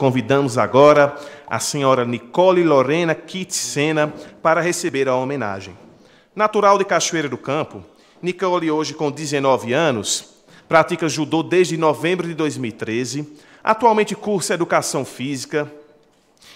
Convidamos agora a senhora Nicole Lorena Kitsena para receber a homenagem. Natural de Cachoeira do Campo, Nicole, hoje com 19 anos, pratica judô desde novembro de 2013, atualmente cursa Educação Física,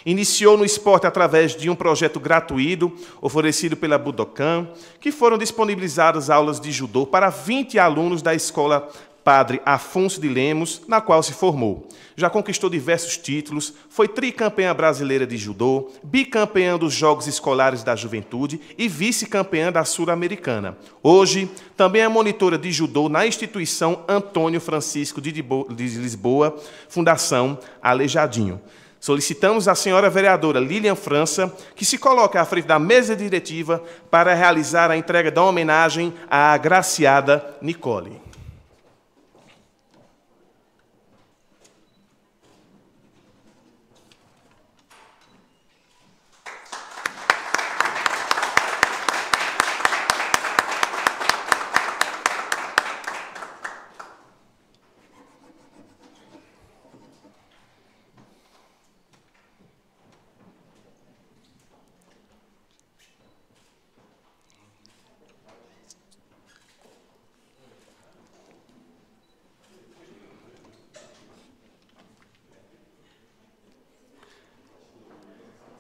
Iniciou no esporte através de um projeto gratuito oferecido pela Budokan, que foram disponibilizadas aulas de judô para 20 alunos da escola Padre Afonso de Lemos, na qual se formou. Já conquistou diversos títulos, foi tricampeã brasileira de judô, bicampeã dos Jogos Escolares da Juventude e vice-campeã da Sul-Americana. Hoje, também é monitora de judô na instituição Antônio Francisco de Lisboa, Fundação Alejadinho. Solicitamos à senhora vereadora Lilian França que se coloque à frente da mesa diretiva para realizar a entrega da homenagem à agraciada Nicole.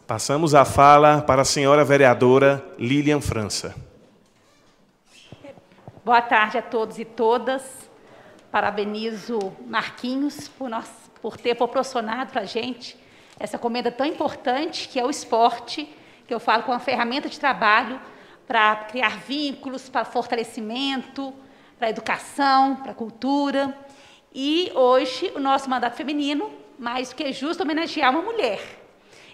Passamos a fala para a senhora vereadora Lilian França. Boa tarde a todos e todas. Parabenizo Marquinhos por, nós, por ter proporcionado para a gente essa comenda tão importante que é o esporte, que eu falo com uma ferramenta de trabalho para criar vínculos, para fortalecimento, para educação, para cultura. E hoje o nosso mandato feminino, mais do que justo, homenagear uma mulher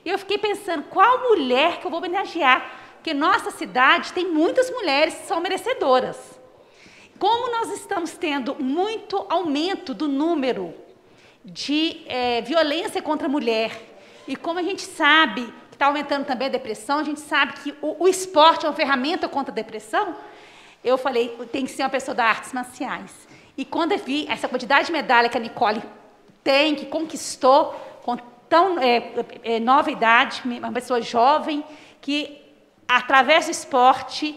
e eu fiquei pensando, qual mulher que eu vou homenagear? Porque nossa cidade tem muitas mulheres que são merecedoras. Como nós estamos tendo muito aumento do número de é, violência contra a mulher, e como a gente sabe que está aumentando também a depressão, a gente sabe que o, o esporte é uma ferramenta contra a depressão, eu falei, tem que ser uma pessoa das artes marciais. E quando eu vi essa quantidade de medalha que a Nicole tem, que conquistou, tão é, é, nova idade, uma pessoa jovem, que através do esporte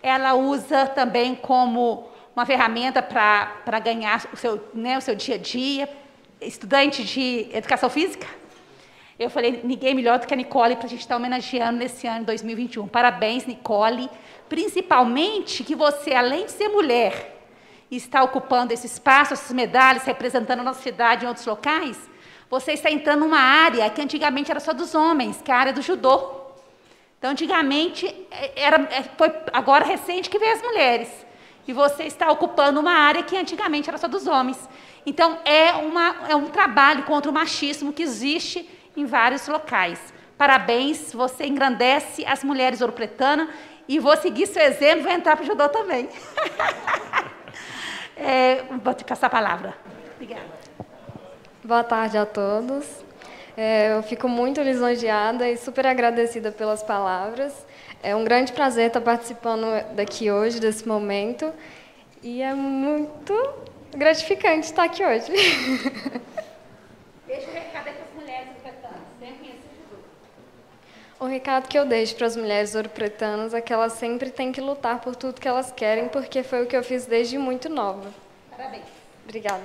ela usa também como uma ferramenta para ganhar o seu, né, o seu dia a dia. Estudante de educação física. Eu falei, ninguém melhor do que a Nicole para a gente estar homenageando nesse ano 2021. Parabéns, Nicole. Principalmente que você, além de ser mulher, está ocupando esse espaço, essas medalhas, representando a nossa cidade em outros locais, você está entrando numa área que antigamente era só dos homens, que é a área do judô. Então, antigamente, é, era, é, foi agora recente que veio as mulheres. E você está ocupando uma área que antigamente era só dos homens. Então, é, uma, é um trabalho contra o machismo que existe em vários locais. Parabéns, você engrandece as mulheres ouropretanas e vou seguir seu exemplo, vou entrar para o judô também. é, vou te passar a palavra. Obrigada. Boa tarde a todos. É, eu fico muito lisonjeada e super agradecida pelas palavras. É um grande prazer estar participando daqui hoje, desse momento. E é muito gratificante estar aqui hoje. Deixa o recado para as mulheres ouropretanas. O recado que eu deixo para as mulheres ouropretanas é que elas sempre têm que lutar por tudo que elas querem, porque foi o que eu fiz desde muito nova. Parabéns. Obrigada.